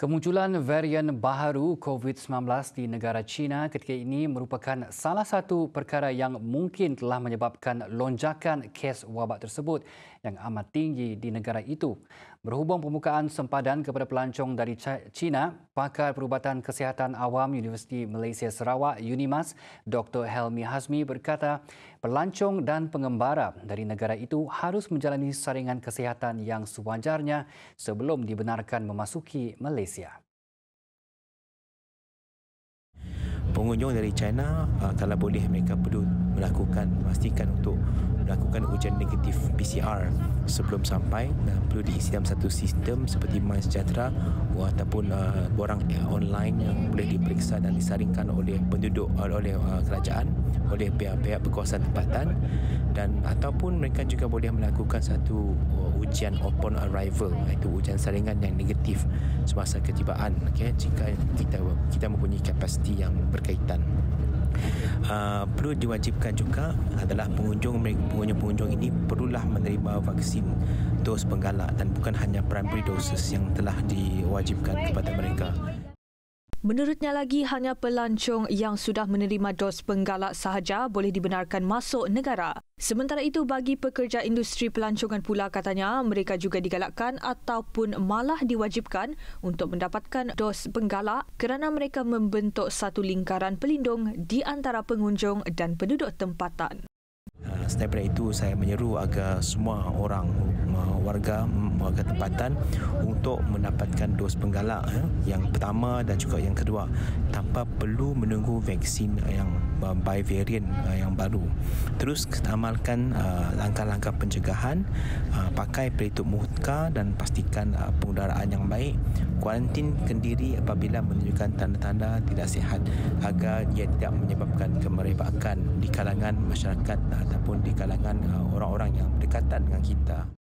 Kemunculan varian baharu COVID-19 di negara China ketika ini merupakan salah satu perkara yang mungkin telah menyebabkan lonjakan kes wabak tersebut yang amat tinggi di negara itu. Berhubung pembukaan sempadan kepada pelancong dari China, pakar perubatan kesihatan awam Universiti Malaysia Sarawak UNIMAS, Dr. Helmi Hazmi berkata, pelancong dan pengembara dari negara itu harus menjalani saringan kesihatan yang sewajarnya sebelum dibenarkan memasuki Malaysia. Malaysia. Pengunjung dari China uh, kalau boleh mereka perlu melakukan memastikan untuk melakukan ujian negatif PCR sebelum sampai dan perlu diisi dalam satu sistem seperti MySejahtera ataupun uh, borang online yang boleh diperiksa dan disaringkan oleh penduduk uh, oleh uh, kerajaan oleh pihak-pihak berkuasa tempatan. Dan ataupun mereka juga boleh melakukan satu uh, ujian upon arrival iaitu ujian saringan yang negatif semasa ketibaan okay, jika kita kita mempunyai kapasiti yang berkaitan uh, perlu diwajibkan juga adalah pengunjung pengunjung-pengunjung ini perlulah menerima vaksin dos penggalak dan bukan hanya primary doses yang telah diwajibkan kepada mereka. Menurutnya lagi, hanya pelancong yang sudah menerima dos penggalak sahaja boleh dibenarkan masuk negara. Sementara itu, bagi pekerja industri pelancongan pula katanya, mereka juga digalakkan ataupun malah diwajibkan untuk mendapatkan dos penggalak kerana mereka membentuk satu lingkaran pelindung di antara pengunjung dan penduduk tempatan. Ah, selain daripada itu saya menyeru agar semua orang warga warga tempatan untuk mendapatkan dos penggalak eh, yang pertama dan juga yang kedua. Tanpa perlu menunggu vaksin yang uh, by variant yang baru. Terus amalkan langkah-langkah pencegahan, pakai pelitup muka dan pastikan pengudaraan yang baik. Kuarantin kendiri apabila menunjukkan tanda-tanda tidak sihat agar ia tidak menyebabkan kemerebakan di kalangan masyarakat ataupun di kalangan uh, orang-orang yang berdekatan dengan kita.